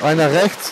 Einer rechts.